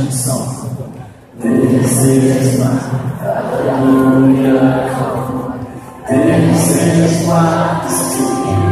This is my hallelujah. This is my song.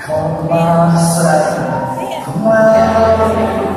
Just how beautiful you are.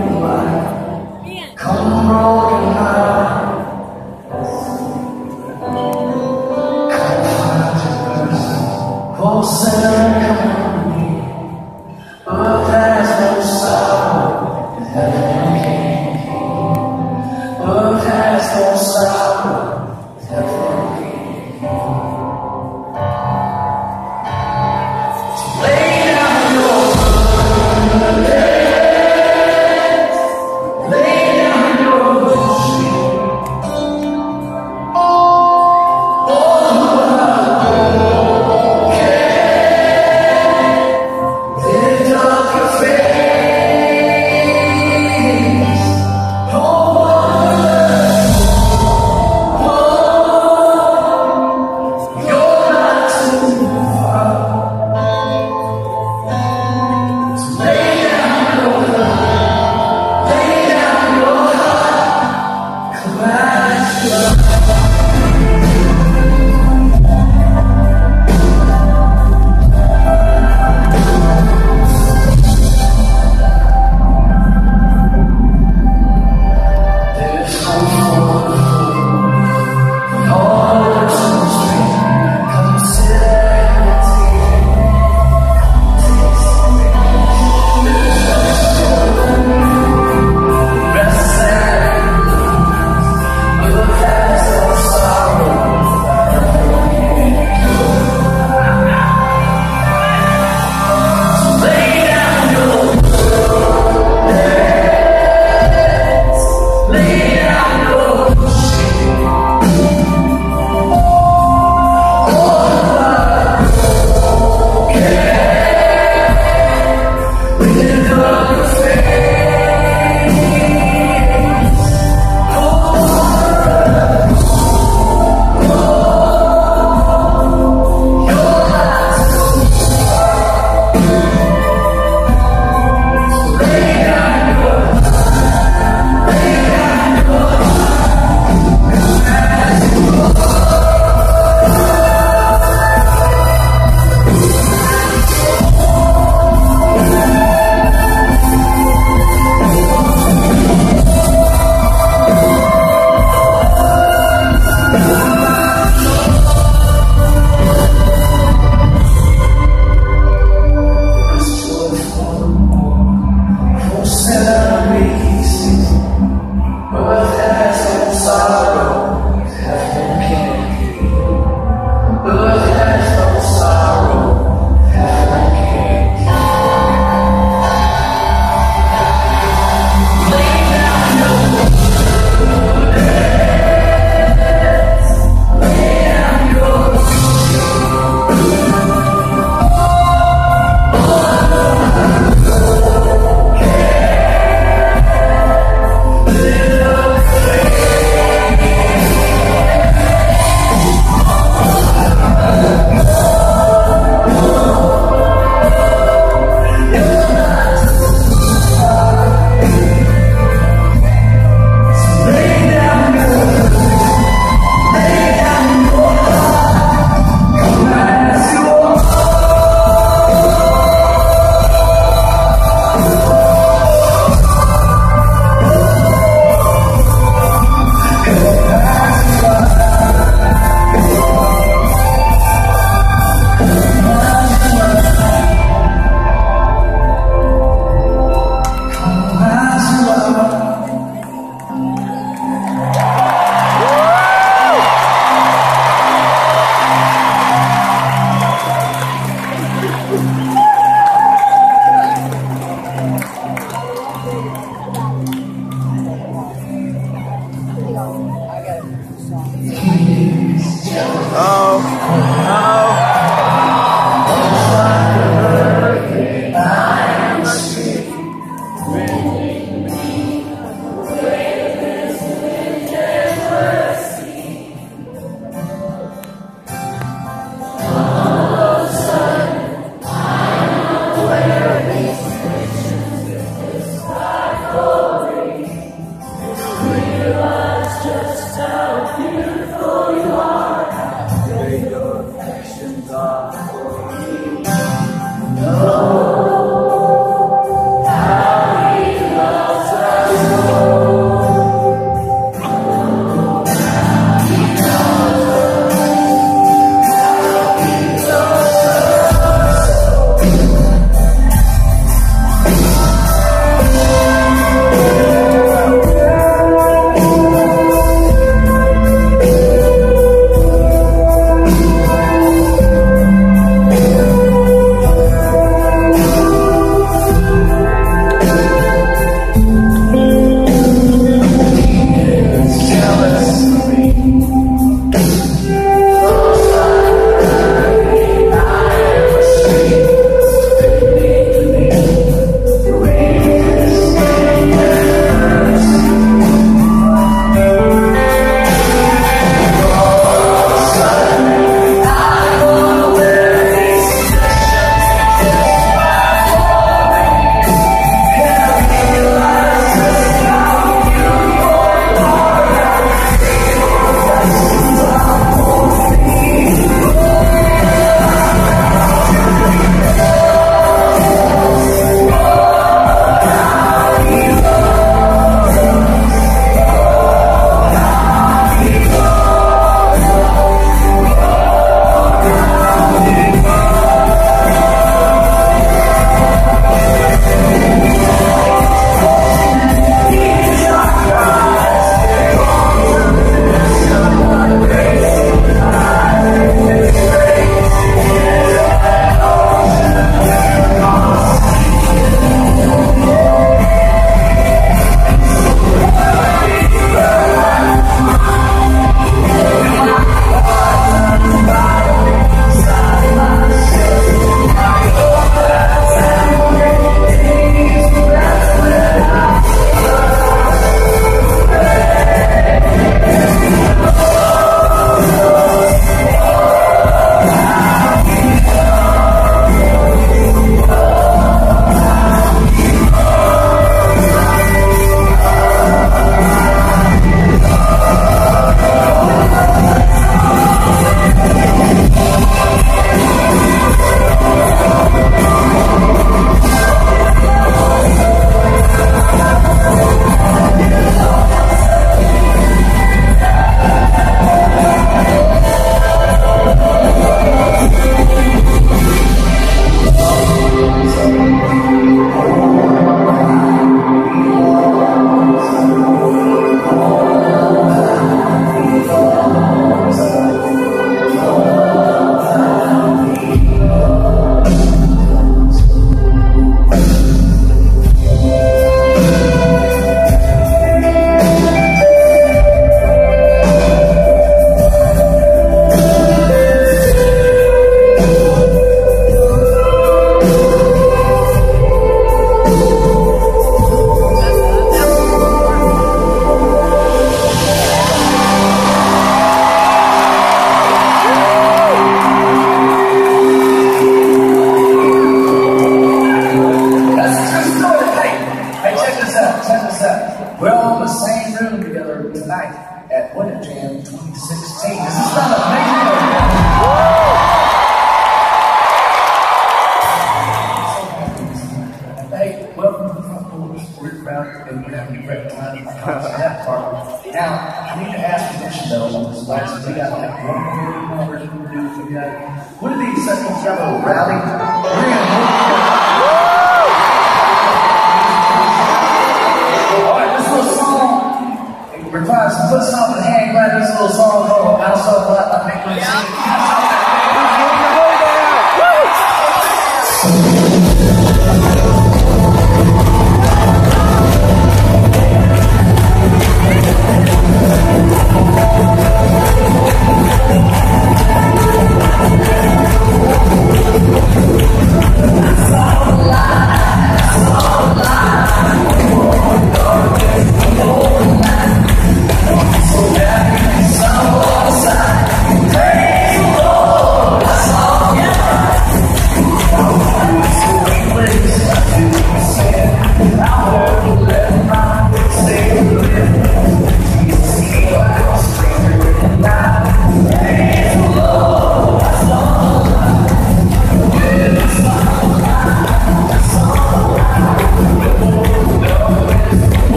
requires some foot stomping, hand clapping, this little song called Outside Lot by Big Machine.